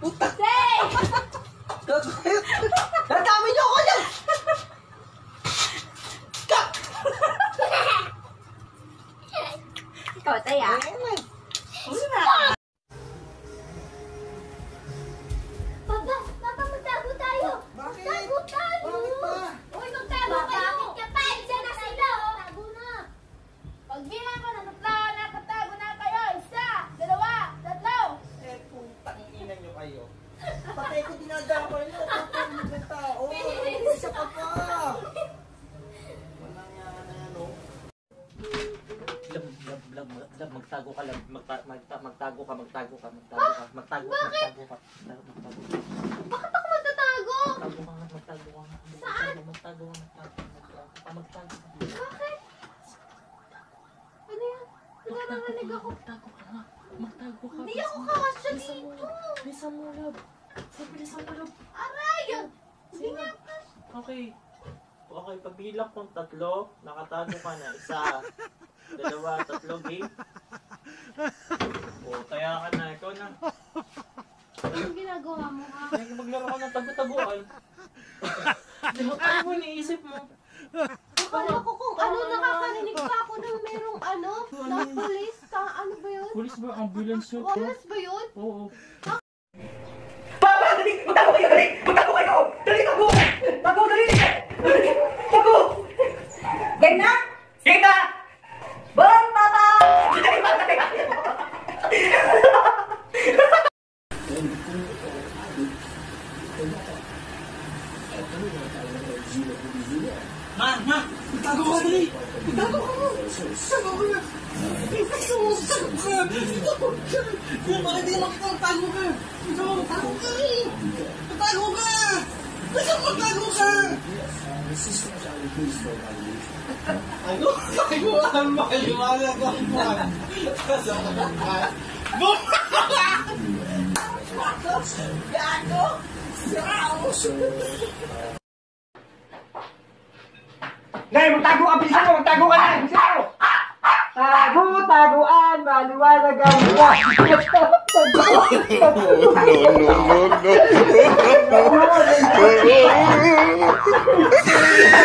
Puta! Say! Nadami niyo ako dyan! Kak! Ikaw, taya. Isa ka pa. Walang yan na yan, oh. Lab, lab, lab, lab, magtago ka lang, magta, magta, magtago ka, magtago ka, magtago ka, magtago ka, magtago ka, magtago, magtago ka, Bakit ako magtatago? magtago ka, nga, magtago ka, nga, magtago, magtago ka, magtago, ka, magtago ka, Bakit? Ano yan? Nanganganig ako. magtago ka nga, magtago ka. Hindi ako mo. dito. Bilisan mo, lab. Sige, bilisan mo, lab. Aray! Hindi Sige nga na. Okay. Okay, pagbilang kong tatlo, nakatago ka na. Isa, dalawa, tatlo, game. O, kaya ka na. Ikaw na. Anong ginagawa mo ha? Ay, maglaro ka ng tago-taguan. Di mo tayo mo iniisip mo. Akala ko kung ano, nakakarinig pa ako na merong ano, na pulis ka, ano ba yun? Pulis ba? Ambulance yun? Walas ba yun? Oo. Papa, dali! Magtago kayo, dali! Magtago kayo! Dali, tago! Tago, dali! Tago! Game na? Game na! Bon, Papa! Ma, ma! Tago ka dali! Tago ka! Tago ka tago ka! Tago ka! Tago ka? Gusto mo, tago ka! Tago ka! Gusto mo, tago ka! Ano? Ang maliwanag ang buwan! Gago! Dali, magtago ka! Bilisan mo! Magtago ka na! Bilisan mo! Tago, taguan, maliwanag ang buwan. Mama!